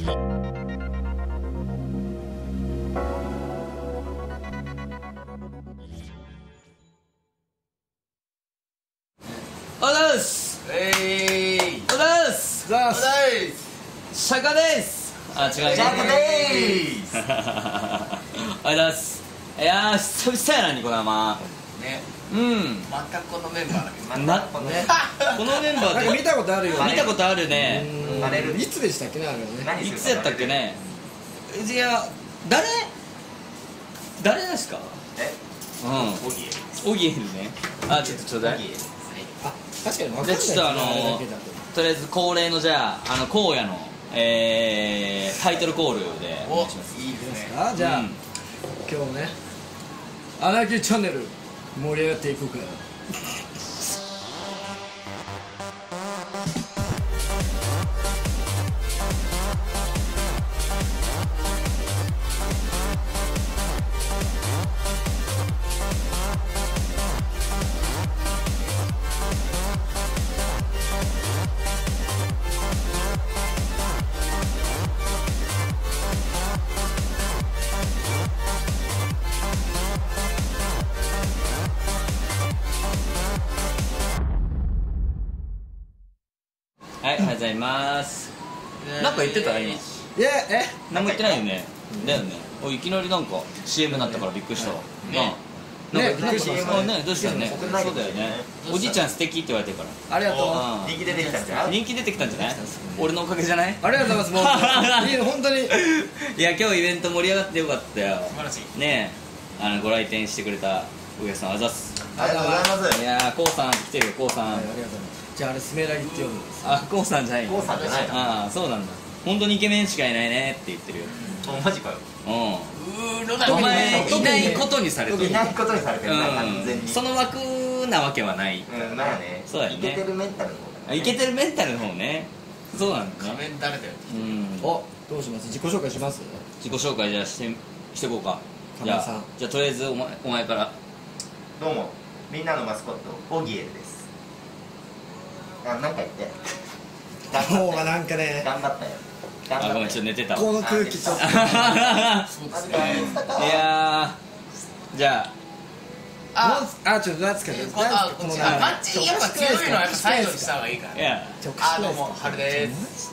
おはようございます。えいおはようございます。おだいシャカですあ違うジャンプでーす。おはようございます。いやー久々やなニコ生ねう。ん。またこのメンバーだけど。なこのねこのメンバーでなんか見たことあるよね。見たことあるねうん。バレるいつでしたっけねあれはね何いつやったっけね？いや誰？誰ですか？え？うん。オギエ。オギエルね。あちょっとちょうだい。オギエ。あ確かに分かんない。じゃあちょっとあのーあれだけだととりあえず恒例のじゃああの荒野のえー、タイトルコールでおお願いします。いいですね。か？じゃあ、うん。今日もね「アナキーチャンネル」盛り上がっていこうかございます。なんか言ってた？今。いやえ？何も言ってないよね。だよね。おいいきなりなんか CM になったからびっくりしたわ。ね。ななんかねびっくりしたあねどうしたよね。ねそうだよね。おじいちゃん素敵って言われてるから。ありがとう。あ人気出てきたんじゃない？人気出てきたんじゃない？俺のおかげじゃない？ありがとうございます。もう本当に。いや今日イベント盛り上がってよかったよ。素晴らしい。ねえ。あのご来店してくれたお客さんあざっす。ありがとうございます。いやーこうさん来てるよこうさん。はいありがとうございますじゃああれスメラギって読むんですあこうさんじゃない。コウさんじゃないの？ああそうなんだ。本当にイケメンしかいないねって言ってるよ。おマジかよ。ううーお前いないことにされてる。いないことにされてる。な完全に。うんその枠なわけはない。うんまあね。そうだよね。イケてるメンタルの方あだね。いけてるメンタルの方ね。そうなんだ。ね仮面誰だようん。おどうします？自己紹介します？自己紹介じゃあしてしていこうか。じゃあじゃあとりあえずお前お前からどうもみんなのマスコットオギエルです。あなんか言って。今日はなんかね。頑張ったよ。あごめんちょっと寝てたわ。この空気ちょっと。いやーじゃあ。あちょっと何つかこのあこっちあマッチやっぱ強いのはやっぱ最後にした方がいいから。あいや。ちょあどうも春です。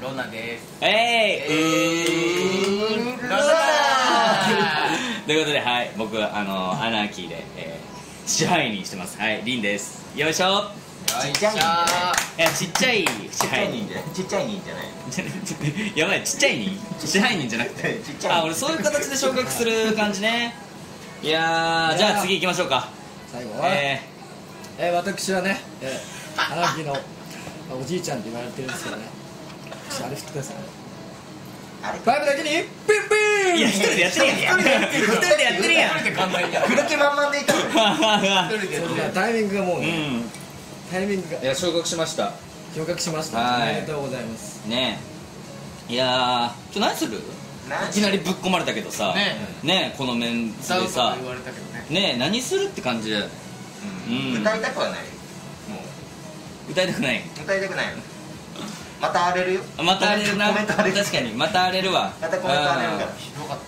ロナです。えい、うーロナということではい僕あのアナーキーで、えー支配人してます。はいリンです。よいしょ。ちっちゃいんだいやちっちゃい支ちっちゃ配人い人。じゃないちっちゃい人じゃない やばいちっちゃい人。支配人じゃなくて。ちっちゃいあ俺そういう形で昇格する感じね。いやーじゃあ次行きましょうか。最後はええー、私はね、えー、荒木のまあおじいちゃんって言われてるんですけどね。あれ振ってくださいあれファイブだけにピンピンー、いや一人でやってるやん。一人でやってる。やん。一人で考えた来る気満々でいた一人でそれではタイミングがもううね、ん。タイミングが。いや昇格しました。昇格しました。はい。おめでとうございます。ねえ。いやー今日何する？何？いきなりぶっ込まれたけどさ。ねこのメンツでさ。言われたけどね。何するって感じ？歌いたくはない。も歌いたくない。う歌いたくないのまた荒れるよ。また荒れるな。コメント荒れる。確かに。また荒れるわ。またコメント荒れるから。うんひどかっ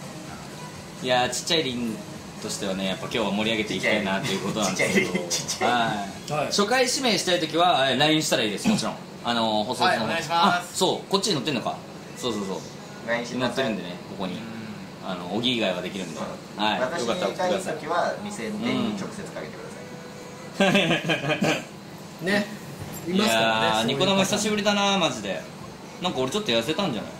いやーちっちゃいリンとしてはねやっぱ今日は盛り上げていきたいなっていうことなんですけど。初回指名したい時はえー LINE したらいいです。もちろん。あの放送の方。はいお願いします。あそう。こっちに載ってんのか。そうそうそう。た LINE してく載ってるんでねここに。うん。あの小木以外はできるんで。うんはい。私よかったら送ってください。がいい時は店店に直接かけてください。ねいいますからやーねニコ生久しぶぶりだなマジで。なんか俺ちょっと痩せたんじゃない？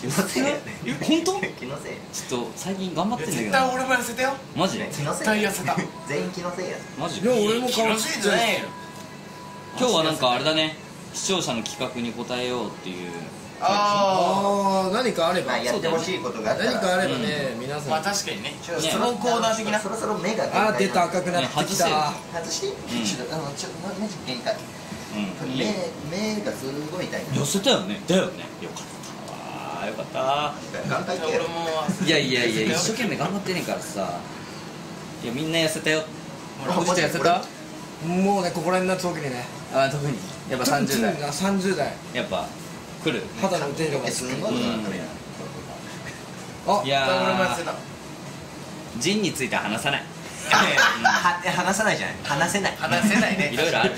気のせいやえ本当？気のせいちょっと最近頑張ってんだけ絶対ど俺も痩せたよ。マジで？気のせい絶対痩せた。全員気のせいや。マジいや俺もいじゃないよ。今日はなんかあれだね。視聴者の企画に答えようっていう。あああ何かあれば。あやってほしいことがあったら。何かあればね皆あまあさん確かにね。ねそのコーナー的な。そろそろ目があー出た。赤くなってきね外せよた外して？ん。ちょっとあのちょっと限界うん。いいよ目目がすごい痛い痩せたよね。だよね。よかった。わよかった眼科行けよ俺もいやいやいや一生懸命頑張ってねえからさ。いやみんな痩せたよ。ほじいちゃん痩せた？もうねここら辺の特にね。あ特に。やっぱ30代。30代。やっぱ来る肌のお手入れすんごいいやジンについては話さない。は話さないじゃない。話せない。話せないね。いろいろある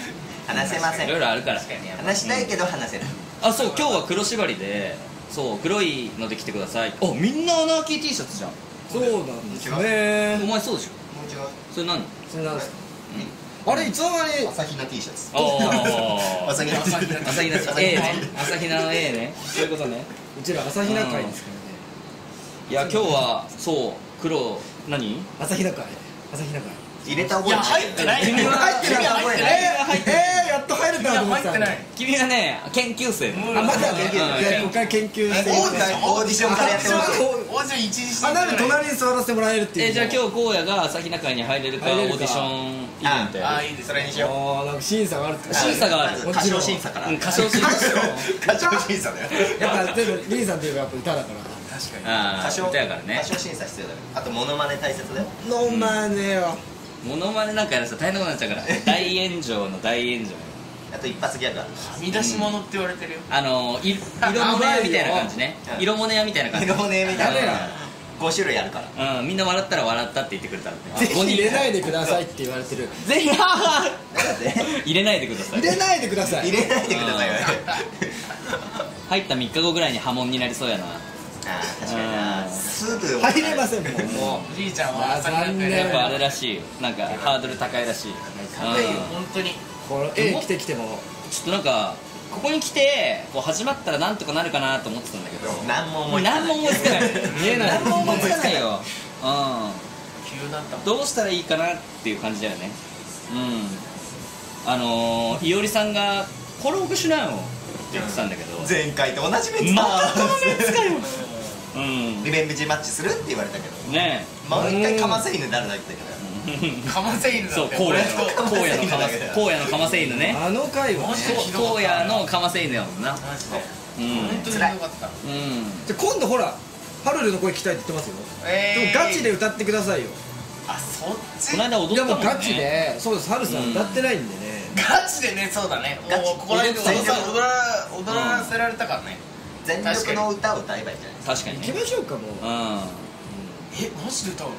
話せませいろいんろあるから。話したいけど話せない。あそう今日は黒縛りでそう黒いので来てください。あみんなアナーキー T シャツじゃん。そうなんですね。お前そうでしょもうそれ何？それなんですか？あれいつの間に？朝日奈 T シャツ。ああ朝日奈。朝日奈。A ね。朝日奈の A ね。そういうことね。うちら朝日奈会ですかいや今日はそう黒。何？らね朝日奈会。朝日奈会。入れた覚えい。や入ってない。入ってない。入ってない入れたいやと思ってた入ってない君はね研究生もうあまだうん。ねいやここから研究してオーディションオーディションからやってますこうオーディション一時して。あなんで隣に座らせてもらえるっていう。えじゃあ今日荒野が朝日奈会に入れるかオーディションイベントやる。ああいいです。それにしよう。ああなんか審査があるって。審査がある。歌唱審査から。うん歌唱審査。歌唱審査。だよ。やっぱリンさんといえばやっぱ歌だから。確かに。歌唱歌やからね。歌唱審査必要だよ。あとモノマネ大切だよ。のまねよモノマネなんかやらせたら大変なことになっちゃうから。大炎上の大炎上あと一発ギャグあるはみ出し物って言われてるよ。あのい色物屋みたいな感じね。うん色物屋みたいな感じ。色物みたいな。5種類あるから。うん。みんな笑ったら笑ったって言ってくれたら。ぜひ。入れないでくださいって言われてる。ぜひ。だって入れないでください。入れないでください。入れないでください。よ 入った3日後ぐらいに波紋になりそうやな。あー確かにな。うん。すぐ入れませんもんもう。おじいちゃんは朝になって残念やっぱあれらしい。よなんかハードル高いらしい。高いようん本当にこれ A 来て来ても。ちょっとなんかここに来てこう始まったらなんとかなるかなと思ってたんだけど。何も思いつかない。何も思いつかない。見えない。何も思いつかないよ。う急だった。もんんどうしたらいいかなっていう感じだよね。うん。あのー、いおりさんが「フォローしなよ」って言ってたんだけど。前回と同じメンツまだたこのメンツかよ。うん。リベンジマッチするって言われたけど。ね。もう一回かませ犬になるだけだけど。えかませ犬だそう荒野野野のかませ犬ね。あの回は荒野のかませ犬やもんな。マジで。うん。本当にひどかった。うん。じゃあ今度ほらハルルの声聞きたいって言ってますよ。えでもガチで歌ってくださいよ。あそっち？この間踊いやったもね。もうんガチで。そうですハルさん歌ってないんでね。ガチでねそうだね。ガチ。もうここら辺で踊ら踊ら踊らせられたからね。全力の歌を歌えばいいんじゃない確かに行きねましょうかもう。うん。えマジで歌うの？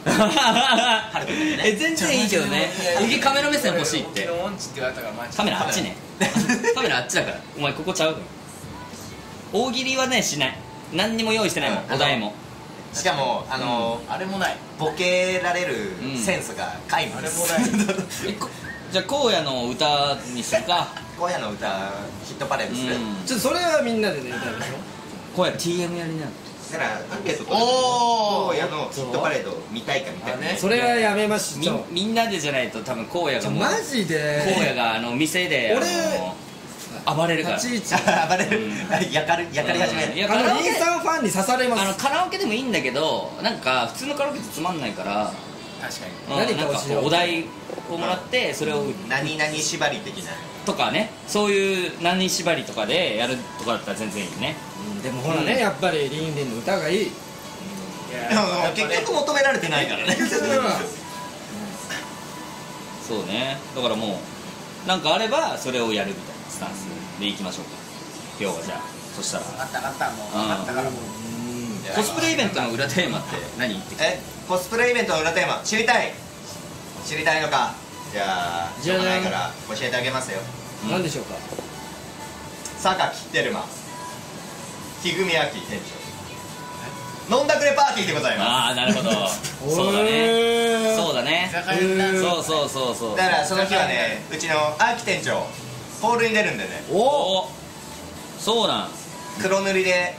え全然いいけどね。右カメラ目線欲しいって。カメラあっちね。カメラあっちだから。お前ここちゃう？から大喜利はねしない。何にも用意してないもん。うん。お題も。しかもあのあれもない。ボケられるうん。センスが皆無です。あれもえこじゃあ荒野の歌にするか。今夜の歌ヒットパレードする。うん。ちょっとそれはみんなでね歌いましょ荒野 TM やりなだからアンケート取るおー今夜のヒットパレード見たいか見たい。かあねうそれはやめましみょうみんなでじゃないと多分荒野がもうマジで？荒野があの店であ俺の暴れるから。立ち位置。暴れる。やかるやかり始める。うん。いやあのカラオケさんファンに刺されまあのすカラオケでもいいんだけどなんか普通のカラオケってつまんないから。確かに。うん何かお題をもらってそれを何々縛り的なとかねそういう何縛りとかでやるとかだったら全然いいね。でもほらねやっぱりリンリンの歌がいい。いやでもやっぱね。結局求められてないからね。そうね。だからもうなんかあればそれをやるみたいなスタンスでいきましょうか。今日はじゃあ。そしたら。分かった分かったもう。分かったから。もうコスプレイベントの裏テーマって何？言ってきたえコスプレイベントの裏テーマ。知りたい。知りたいのか。じゃあしじゃじゃんょうがないから教えてあげますよ。うん何でしょうか？榊テルマ。木組明店長。飲んだくれパーティーでございまああなるほど。そうだね。そうだ居ねそうそうそうそう。すだからその日はねうちのアーキ店長ホールに出るんでね。おおおそうなん。黒塗りで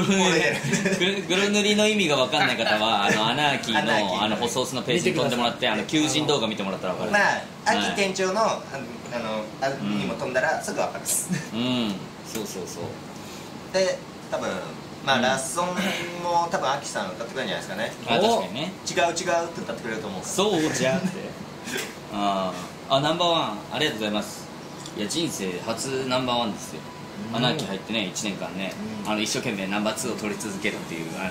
黒 塗りの意味が分かんない方は あのアナーキーのあの細スのページに飛んでもらってあの求人動画見てもらったら分かる。まあアはい。キ店長のあのあにも飛んだらすぐ分かるです。うん。そうそうそう。で多分まあ、うん。ラッソンも多分アキさん歌ってくれるんじゃないですかね。あ確かにね。違う違うって歌ってくれると思う。そうじゃんって。あー。あナンバーワンありがとうございます。いや人生初ナンバーワンですよアナーキー入ってね1年間ねあの一生懸命ナンバー2を取り続けるっていうあの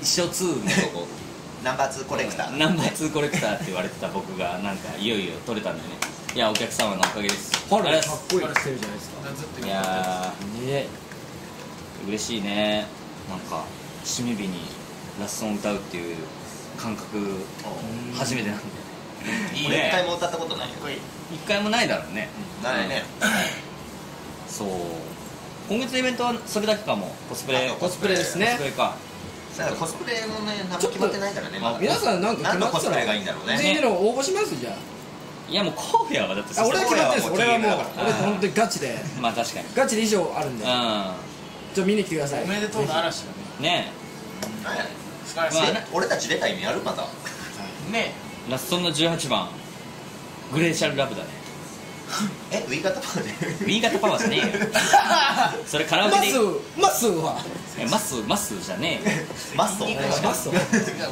一生2のとこ。ナンバー2コレクター。ナンバー2コレクターって言われてた僕がなんかいよいよ取れたんでね。いやお客様のおかげです。春かっありがとう。こいい。してるじゃないですか。いやねー。嬉しいね。なんか締め日にラスソンを歌うっていう感覚初めてなんでいい俺一回ねも歌ったことないよ。一回もないだろうね。ないね。そう今月のイベントはそれだけかも。コスプレ。あコスプレですね。コスプレか。コスプレ。もね何も決まってないからねまだ。皆さんなんか何決まってたらのコスプレがいいんだろうね。全員の応募しますじゃいやもう荒野はだってああ俺は決まってるんです俺はもう俺本当にガチで。まあ確かに。ガチで衣装あるんで。ちょうっと見に来てください。おめでとうの嵐だね。ん。ね。え俺たち出た意味あるまたね。ラスソンの18番。グレーシャルラブだねえウィー型パーで？B 型パワーじゃねえよ。それカラオマスケで。マスは。えマスマスじゃねえよ。マストマス違う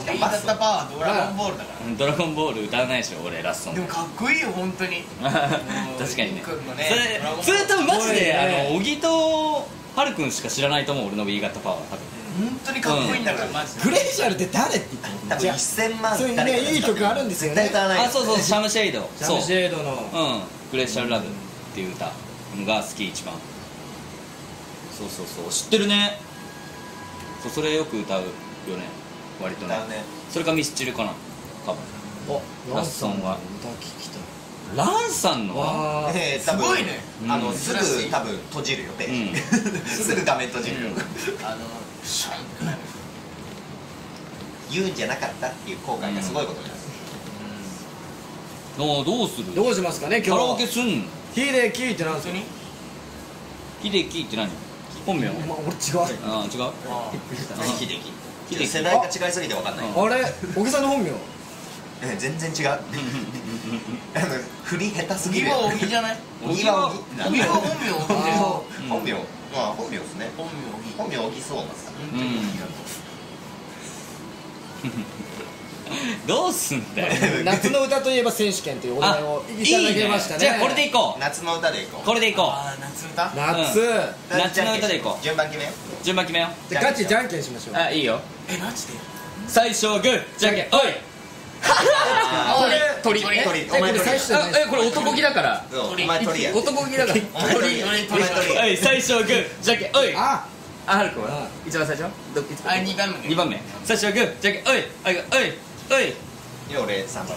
俺だったパワードラゴンボールだから。ドラゴンボール歌わないでしょ俺ラスソン。でもかっこいいよ本当に。確かにね。ねそれそれ多分マジでね。あの小木とはるくんしか知らないと思う俺の B 型パワー多分。本当にかっこいいんだからマジで。グレーシャルって誰って言った多分のじゃあ1000万そういうねい。い曲あるんですよね。絶対歌わないあそうそうシャムシェイド。ジャムシェードの。うんグレーシャルラブっていう歌が好き一番。そうそうそう。知ってるね。そうそれよく歌うよね。割とね。ね。それかミスチルかな。多分。おラッソンは。歌聞きたい。ランさんのわーえー多分。すごいね。うん。あのすぐ多分閉じるよページすぐ画面閉じるよ。あのシャイン言うんじゃなかったっていう後悔がすごいことになるおどうするどうしますかねカラオ今日はケすんの？ヒデキーってなんですか秀樹って何？本名まあ俺違う。ああ違う？あ何秀樹秀樹世代が違いすぎて分かんない。うんあれ？小木さんの本名え全然違う。あの振り下手すぎる。小木は小木じゃない？小木は小木小木は本名。小木でしょあうん。本名。まあ本名ですね。本名小木。本名小木そうますか本当に小木だと どうすんだよ。ー 夏の歌といえば選手権というお題をいただきましたね。じゃあこれでいこう。夏の歌でいこう。これでいこああ夏歌？夏、うん。夏の歌でいこう。順番決めよ順番決めよじゃあガチじゃんけんしましょう。うあいいよ。えマジで？最初グーじゃんけんおい。あ 鳥鳥鳥。えこれ最初じゃないあえこれ男気だから。お鳥。前鳥や。男気だから。お前鳥。お前鳥い最初グーじゃんけんおい。ああはるくんは？あ一番最初？どあ二番目。ね2番目。最初グーじゃんけんおいおいおいおい。いや俺3番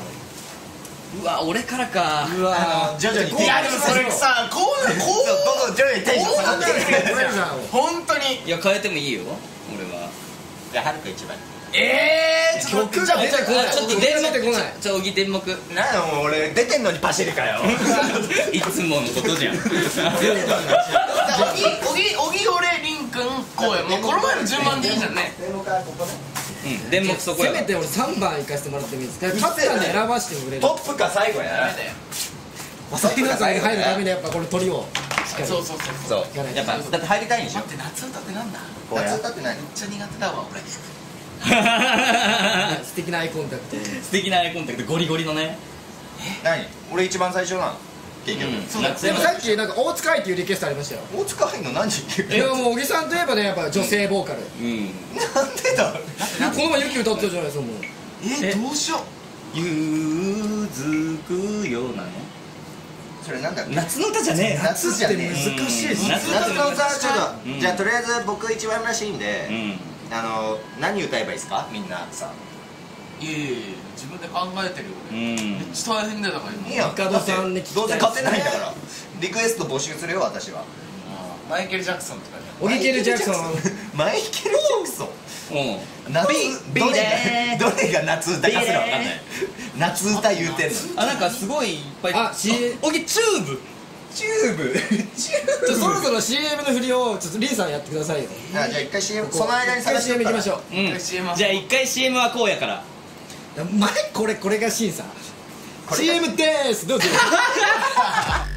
うわ俺からか。うわあの徐々にいやでもそれさこうこそう どんどん徐々にテンション下がってくるじゃんう本当に。いや変えてもいいよ俺は。じゃあはるく一番。ええちょっとてこない。あちょっと電出てこない。目ちょ小木電目なんやもう俺出てんのにパシリかよ。いつものことじゃん。おぎおぎおぎ俺りんくんこうやもうこの前の順番でいいじゃんねうん。電目そこせめて俺3番行かせてもらってもいいですか？勝ったんで選ばしてもくれる。トップか最後やなダメだよ皆さんに入るためにやっぱこの鳥を。そうそうそうそう。行かないと。やっぱだって入りたいんでしょ？待って夏歌ってなんだ？夏歌って何めっちゃ苦手だわ俺。素敵なアイコンタクト。素敵なアイコンタクト。ゴリゴリのね。何？俺一番最初なの結局、う。んそうだでもさっきなんか大塚愛っていうリクエストありましたよ。大塚入んの何時いやもう小木さんといえばねやっぱ女性ボーカル。うん。なんでだこの前ユキ歌ったじゃないですかもう。えどうしよう。ゆづくよなの？それなんだ夏の歌じゃねえ。夏じゃねえ。難しいです夏の歌ちょっと、うん。じゃあとりあえず僕一番らしいんで、うん。あの何歌えばいいですか？みんなさいやいやいや自分で考えてるよう俺めっんちゃ大変だよだから今。いいやん帝さんに聞きたいどうせ勝てないんだから。リクエスト募集するよ私は。マイケル・ジャクソンとかね。オギケル・ジャクソン。マイケル・ジャクソン。うん。夏ビどれビがどれが夏歌かすらわかんない。夏歌言うてんの。あなんかすごいいっぱい。あ C おぎチューブ。チューブ。チュちょそろそろ CM の振りをちょっとリンさんやってくださいよ。じゃあ一回 CM その間に一回 CM 行きましょう。じゃあ一回 CM はこうやから前これこれが審査。CM でーす。どうぞ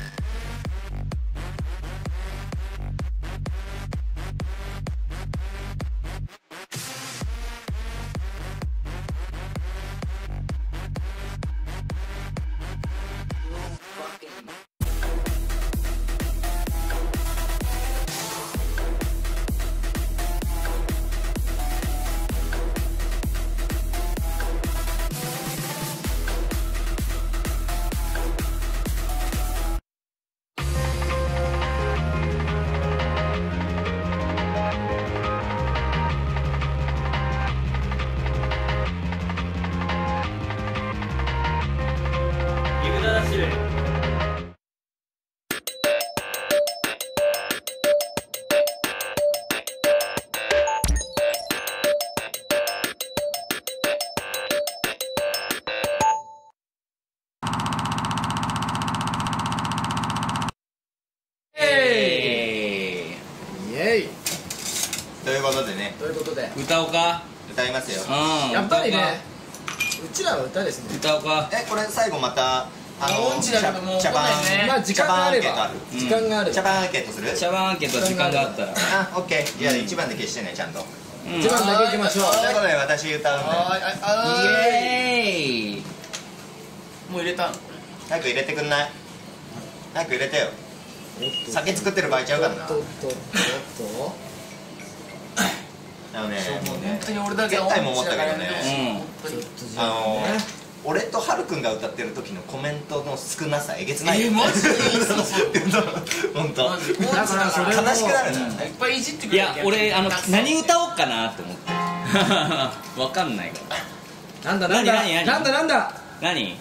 歌いますようん。やっぱりねうちらは歌ですね。歌おうかえこれ最後またあの茶番まあ時間があればうん時間があれば。茶番アンケートする。茶番アンケート時間があったら。あオッケー。じゃあ1番で消してねちゃんと。うん一番だけいきましょう。ということで私歌うんでイはいエーイ。もう入れたの？早く入れてくんない？早く入れてよ。酒作ってる場合ちゃうからな。おっとおっとおっとあのねもう本ね当に俺だけ絶対も思ったけどね。あのね俺とハルくんが歌ってる時のコメントの少なさえげつないえよマジ？で 本当。だからそれ悲しくなるな、うん。いっぱいいじってくいれるや。俺あの何歌おうかなって思って。わかんないから。なんだなんだ？なんだなんだ？何？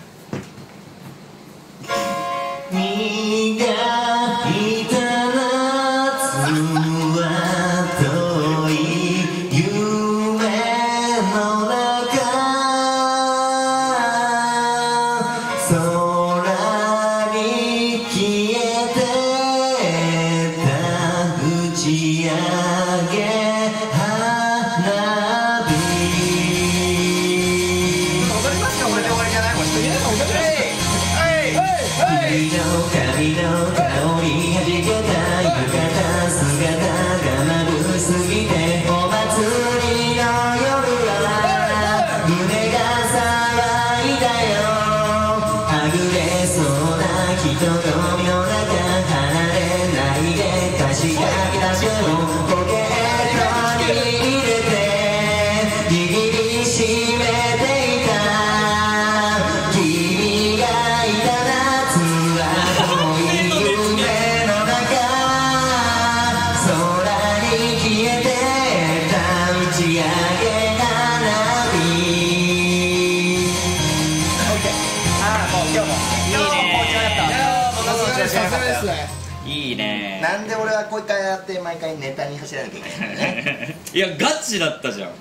ですね。いいね。なんで俺はこう一回やって毎回ネタに走らなきゃいけないのね。いやガチだったじゃん。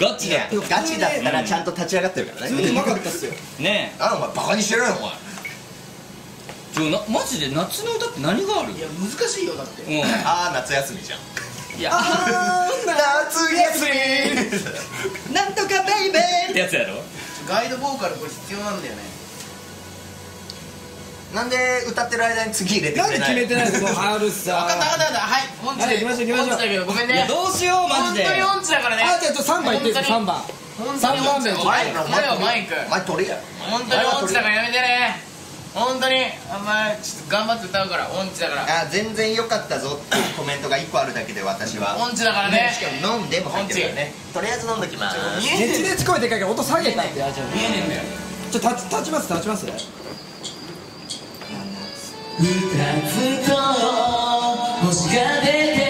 ガいチだっやガチだったらちゃんと立ち上がってるからね。普通にうまかったっすよたねあお前バカにしてるよお前。えちょなマジで夏の歌って何があるいや難しいよだって。うん。ああ夏休みじゃん。いや。夏休み。なんとかベイベーってやつやろ？ガイドボーカルこれ必要なんだよねなんで歌ってる間に次入れてなんでくれない？決めてないの？このハル分さ分かった分かったはい音痴はい行きましょう行きましょう音痴だけどごめんね。どうしようマジで。本当に音痴だからね。あじゃあちょっと3番いっていいですか3番本当に音痴だ三番目お前はマイク。お前取れや。本当に音痴だからやめてね。本当にお前ちょっと頑張って歌うから音痴だから。あ全然良かったぞっていうコメントが1個あるだけで私は。音痴だからね。しかも飲んでも入ってるからね。とりあえず飲んどきます。熱烈声でかいから音下げたってやっちゃう見えねえんだよ。ちょっと立ち立ちます立ちます二つと星が出て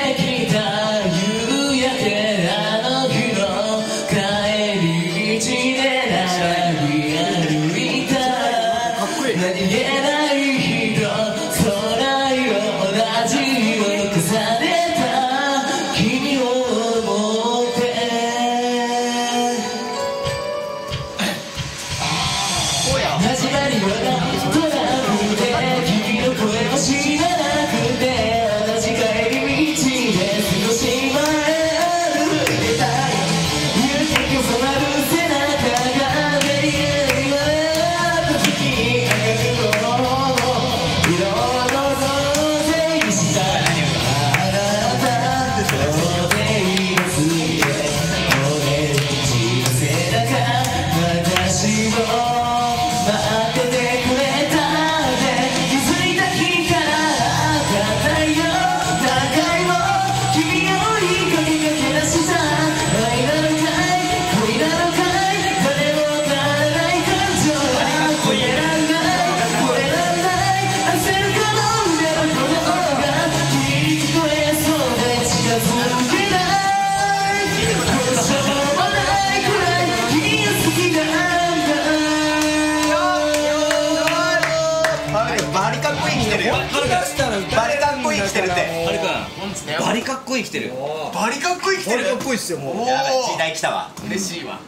もうおやばい時お代来たわ。嬉しいわ。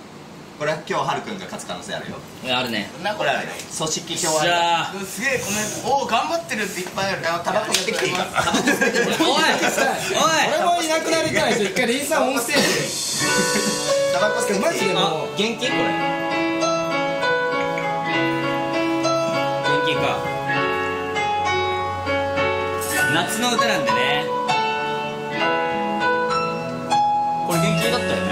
これは今日はるくんが勝つ可能性あるよ。あるね。なこれはね組織票あ。すげえコメント。おお頑張ってるっていっぱいある。タバコ吸ってきていいか。タバコ吸ってきておいおい。俺もいなくなりりたい人一回リンさんオンステージタバコ吸ってマジであもう元気これ。元気か。夏の歌なんでねだったよね。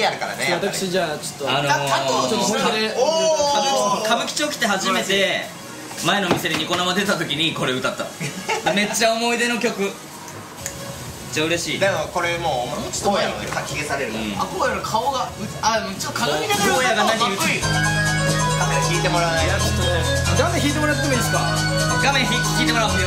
やっぱりね鳥あるからね私じゃあちょっとあのー、あとちょっと本気でおお歌舞伎町来て初めて前の店でニコ生出た時にこれ歌った。めっちゃ思い出の曲。めっちゃ嬉しい。でもこれもうちょっと前に書き消される。うん。あこうやる顔がうあちょっと鏡ながらこうやが何かっこいい。カメラ引いてもらわないと。ちょっとね画面引いてもらってもいいですか？画面ひ引いてもらおう冬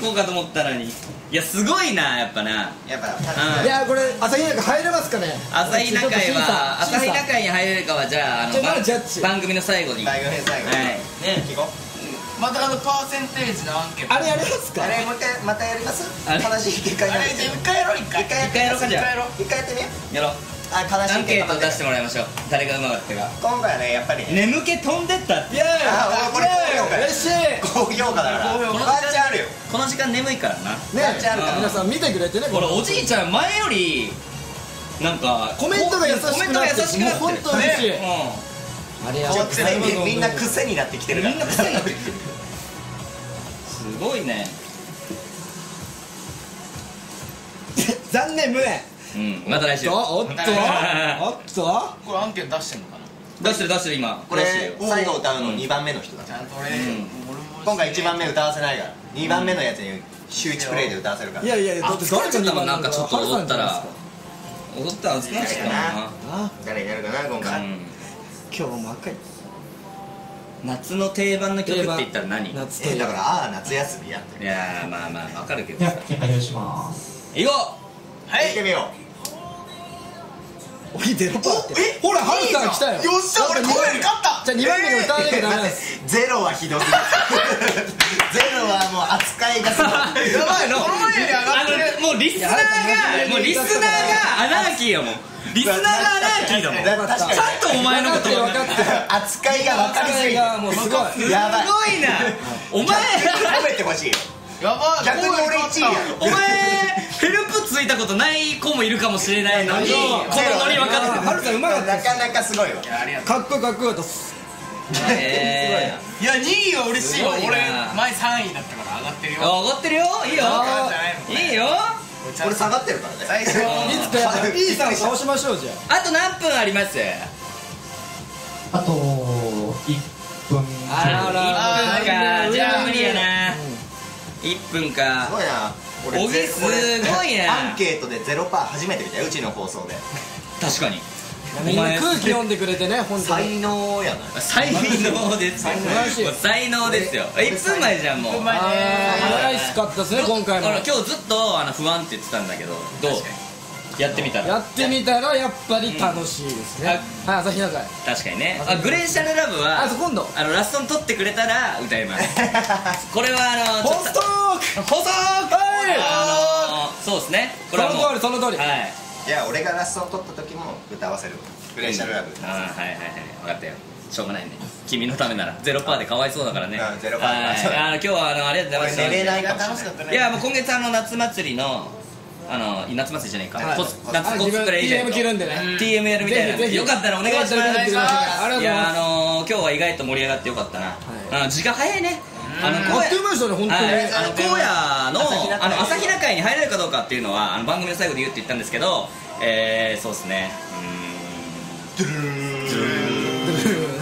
行こうかと思ったのに。いやすごいなやっぱな。やっぱうん。いやこれ朝日中入れますかね。朝日中会は朝日中会に入れるかはじゃああの番組の最後に。最後ね最後はい。ね聞こう。またあのパーセンテージのアンケート。あれやりますか？あれもう一回またやります？悲しい。結果にあなるれじゃあ一回やろう一回。一回やろうかじゃあ一回やろう一回やってみよう。やろう。あ悲しい。アンケート出してももらいましょう。誰がうまかったか。今回はねやっぱりね。眠気飛んでったって。イエーイあこれ高評価嬉しい。高評価だから。高評価この時間眠いからな。ね皆さん見てくれてね。これおじいちゃん前よりなんかコメントが優しくなってコメントが優しくなってる。もう本当嬉しい。ねあれやちょっとねみみんな癖になってきてうんるみんな癖になってきてる。すごいね。残念無念。うん。また来週。おっとおっと。おっと。これアンケート出してんのかな？出してる出してる今。これ最後歌うの2番目の人だちゃんと俺、今回1番目歌わせないから2番目のやつに週一プレイで歌わせるから。いやいやだって誰が2番なんかちょっと踊ったら。踊ったら熱くなっちゃったな。あ誰になるかな今回、うん。今日も赤い夏の定番の曲って言ったら何？い夏といえだからああ夏休みやってやーまあまあわかるけど。さ結果用意します。行こ行ってみよおいデロパーって。えほらハルさん来たよ。よっしゃ俺声に勝った。じゃあ2番目に歌わなきゃダメなんです うゼロはひどすぎるゼロはもう扱いがすごい。やばいな。この前より上がってるのもうリスナーがもうリスナーがアナーキーよもうリスナーがアナーキーだもん。だ確かにちゃんとお前のこと分かって扱いが分かりすぎるがもうすごいすごいやばい。なお前褒めてほしいよやばい逆に俺1位や。お前ヘルプついたことない子もいるかもしれないのにこのノリ分かってハルさんうまかったなかなかすごいわ。かっこいいかっこよかった えいや2位は嬉しいよすごいな。俺前3位だったから上がってるー、よ。上がってるよ？いいよ。あいいよ。俺下がってるからね。最初。いつか E さん倒しましょうじゃあと何分あります？あと1分。あらら1分か。じゃあ無理やな。1分すかごいな。小木すごいな。アンケートでゼロパー初めて見たようちの放送で。確かにみんな空気読んでくれてね 本当に。才能やな。才能ですよ。素晴らしい。もう才能ですよ。1分前じゃんもう。1分前あーナイスかったですね今回も。今日ずっとあの不安って言ってたんだけどどう？やってみたら。やってみたらやっぱり楽しいですね、はい朝日奈会確かにね。あグレーシャルラブはあ今度。あのラストに撮ってくれたら歌います。これはあのちょっとポストーク放送はい。あのそうですね。これはもうその通りその通り。いはいや俺がラストを取った時も歌わせるグレーシャルラブ。あーはいはいはい。分かったよ。しょうがないね。君のためなら。ゼロパーでかわいそうだからね。うんゼロパーではい。あの今日はあのありがとうございました俺寝れないかもしれない楽しかったね。いやもう今月あの夏祭りのあの夏祭りじゃないか、はい。コス夏あコスプレイベント TM 着るんでね。TM やるみたいな。んぜひぜひ。でよかったらお願いします。よかったら見てくださいありがとうございます。いやあのー、今日は意外と盛り上がってよかったな、あの時間早いね。あのあっという間でしたね本当に、はい、あの荒野のあの朝日奈会に入れるかどうかっていうのはあの番組の最後で言うって言ったんですけどえー、そうですね。うーん